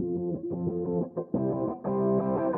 Thank you.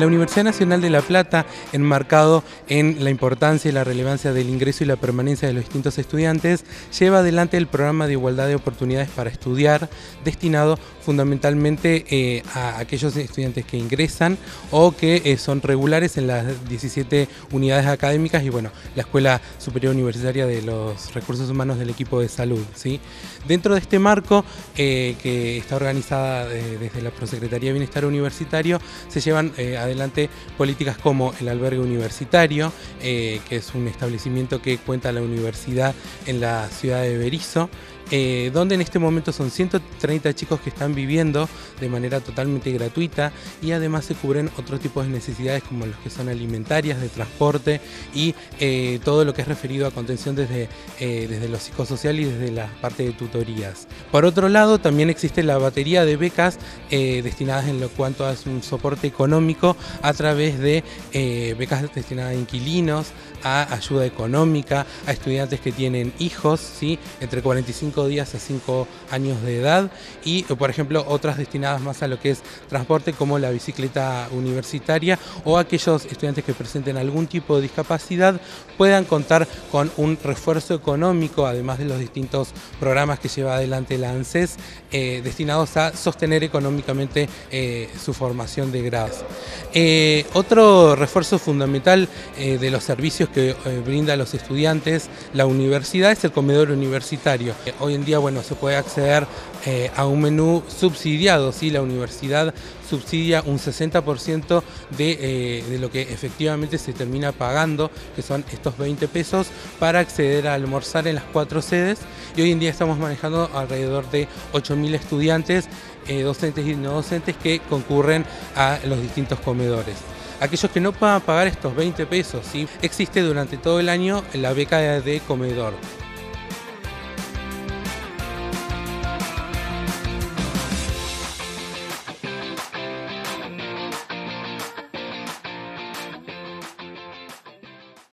La Universidad Nacional de La Plata, enmarcado en la importancia y la relevancia del ingreso y la permanencia de los distintos estudiantes, lleva adelante el programa de igualdad de oportunidades para estudiar, destinado fundamentalmente eh, a aquellos estudiantes que ingresan o que eh, son regulares en las 17 unidades académicas y bueno, la Escuela Superior Universitaria de los Recursos Humanos del equipo de salud. ¿sí? Dentro de este marco, eh, que está organizada desde la Prosecretaría de Bienestar Universitario, se llevan adelante políticas como el albergue universitario, que es un establecimiento que cuenta la universidad en la ciudad de Berizo, eh, donde en este momento son 130 chicos que están viviendo de manera totalmente gratuita y además se cubren otros tipos de necesidades como los que son alimentarias, de transporte y eh, todo lo que es referido a contención desde, eh, desde lo psicosocial y desde la parte de tutorías. Por otro lado, también existe la batería de becas destinadas en lo cuanto a un soporte económico a través de becas destinadas a inquilinos, a ayuda económica, a estudiantes que tienen hijos, ¿sí? entre 45 días a 5 años de edad y, por ejemplo, otras destinadas más a lo que es transporte como la bicicleta universitaria o aquellos estudiantes que presenten algún tipo de discapacidad puedan contar con un refuerzo económico, además de los distintos programas que lleva adelante la ANSES, eh, destinados a sostener económicamente eh, su formación de grados. Eh, otro refuerzo fundamental de los servicios que brinda a los estudiantes la universidad es el comedor universitario. hoy en día bueno, se puede acceder a un menú subsidiado, ¿sí? la universidad subsidia un 60% de, de, lo que efectivamente se termina pagando, que son estos 20 pesos, para acceder a almorzar en las cuatro sedes. Y hoy en día estamos manejando alrededor de 8.000 estudiantes, eh, docentes y no docentes, que concurren a los distintos comedores. Aquellos que no puedan pagar estos 20 pesos, ¿sí? existe durante todo el año la beca de comedor.